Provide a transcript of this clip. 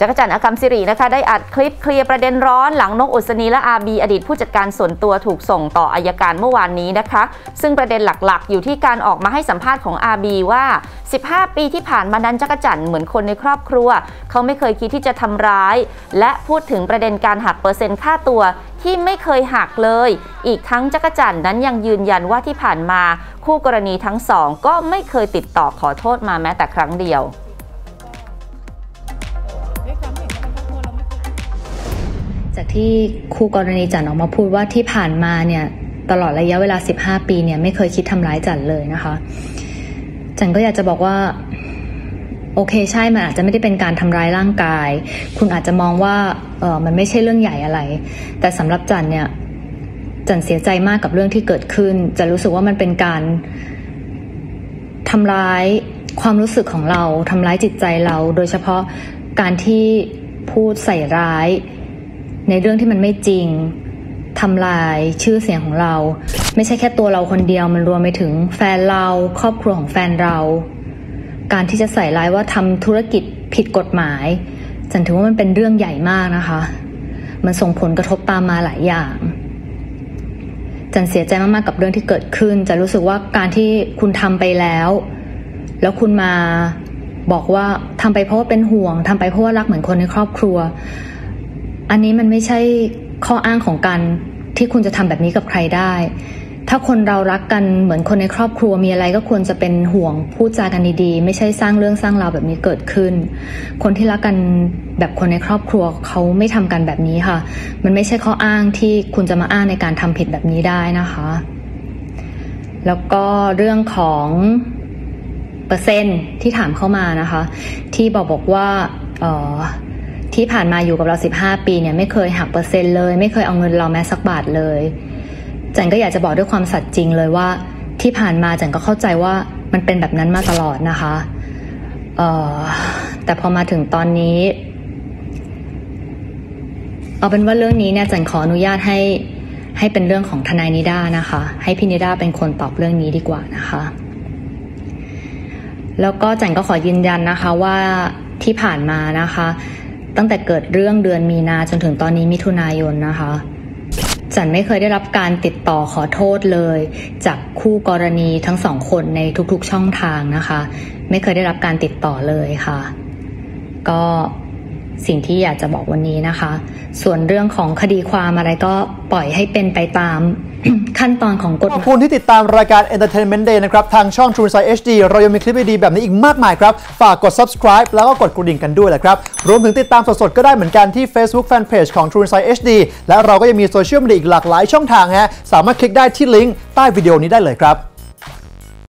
จักรจันทร์อคัมสิรินะคะได้อัดคลิปเคลียร์ประเด็นร้อนหลังนกอุศนีและอาบีอดีตผู้จัดการส่วนตัวถูกส่งต่ออายการเมื่อวานนี้นะคะ ซึ่งประเด็นหลักๆ อยู่ที่การออกมาให้สัมภาษณ์ของอาบีว่า 15 ปีที่ผ่านมานั้นจักรจันทร์เหมือนคนในครอบครัว เขาไม่เคยคิดที่จะทำร้าย และพูดถึงประเด็นการหักเปอร์เซ็นต์ค่าตัวที่ไม่เคยหักเลย อีกทั้งจักรจันทร์นั้นยังยืนยันว่าที่ผ่านมา คู่กรณีทั้งสองก็ไม่เคยติดต่อขอโทษมาแม้แต่ครั้งเดียว จากที่ครูกรณีจันออกมาพูดว่าที่ผ่านมาเนี่ยตลอดระยะเวลา 15 ปีเนี่ยไม่เคยคิดทำร้ายจันเลยนะคะ จันก็อยากจะบอกว่า โอเคใช่มันอาจจะไม่ได้เป็นการทำร้ายร่างกาย คุณอาจจะมองว่าเออมันไม่ใช่เรื่องใหญ่อะไร แต่สำหรับจันเนี่ยจันเสียใจมากกับเรื่องที่เกิดขึ้นจะรู้สึกว่ามันเป็นการทำร้ายความรู้สึกของเราทำร้ายจิตใจเรา โดยเฉพาะการที่พูดใส่ร้าย ในเรื่องที่มันไม่จริงทำลายชื่อเสียงของเรา ไม่ใช่แค่ตัวเราคนเดียวมันรวมไปถึงแฟนเราครอบครัวของแฟนเรา การที่จะใส่ร้ายว่าทำธุรกิจผิดกฎหมายจันถือว่ามันเป็นเรื่องใหญ่มากนะคะ มันส่งผลกระทบตามมาหลายอย่าง จันเสียใจมากๆกับเรื่องที่เกิดขึ้น จะรู้สึกว่าการที่คุณทำไปแล้ว แล้วคุณมาบอกว่าทำไปเพราะว่าเป็นห่วงทำไปเพราะว่ารักเหมือนคนในครอบครัว อันนี้มันไม่ใช่ข้ออ้างของการที่คุณจะทำแบบนี้กับใครได้ ถ้าคนเรารักกันเหมือนคนในครอบครัวมีอะไรก็ควรจะเป็นห่วงพูดจากันดีๆ ไม่ใช่สร้างเรื่องสร้างราวแบบนี้เกิดขึ้น คนที่รักกันแบบคนในครอบครัวเขาไม่ทำกันแบบนี้ค่ะ มันไม่ใช่ข้ออ้างที่คุณจะมาอ้างในการทำผิดแบบนี้ได้นะคะ แล้วก็เรื่องของเปอร์เซ็นต์ที่ถามเข้ามานะคะ ที่บอกบอกว่าเออ ที่ผ่านมาอยู่กับเรา 15 ปีเนี่ยไม่เคยหักเปอร์เซ็นต์เลย ไม่เคยเอาเงินเราแม้สักบาทเลยจันก็อยากจะบอกด้วยความสัตย์จริงเลยว่า ที่ผ่านมาจันก็เข้าใจว่ามันเป็นแบบนั้นมาตลอดนะคะเออแต่พอมาถึงตอนนี้ เอาเป็นว่าเรื่องนี้เนี่ยจันขออนุญาตให้ให้เป็นเรื่องของทนายนิด้านะคะ ให้พี่นิด้าเป็นคนตอบเรื่องนี้ดีกว่านะคะ แล้วก็จันก็ขอยืนยันนะคะว่าที่ผ่านมานะคะ ตั้งแต่เกิดเรื่องเดือนมีนาจนถึงตอนนี้มิถุนายนนะคะ จันไม่เคยได้รับการติดต่อขอโทษเลย จากคู่กรณีทั้งสองคนในทุกๆช่องทางนะคะ ไม่เคยได้รับการติดต่อเลยค่ะ ก็สิ่งที่อยากจะบอกวันนี้นะคะ ส่วนเรื่องของคดีความอะไรก็ปล่อยให้เป็นไปตาม ขั้นตอนของกฎหขอบคุณที่ติดตามรายการ Entertainment Day นะครับ ทางช่อง True Insight HD เรายังมีคลิปดีๆแบบนี้อีกมากมายครับ ฝากกด subscribe แล้วก็กดกระดิ่งกันด้วยแหละครับ รวมถึงติดตามสดๆ ก็ได้เหมือนกันที่ Facebook Fanpage ของ True Insight HD และเราก็ยังมีโซเชียลมีเดียอีกหลากหลายช่องทางฮะสามารถคลิกได้ที่ลิงก์ใต้วิดีโอนี้ได้เลยครับ